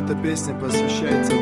Эта песня посвящается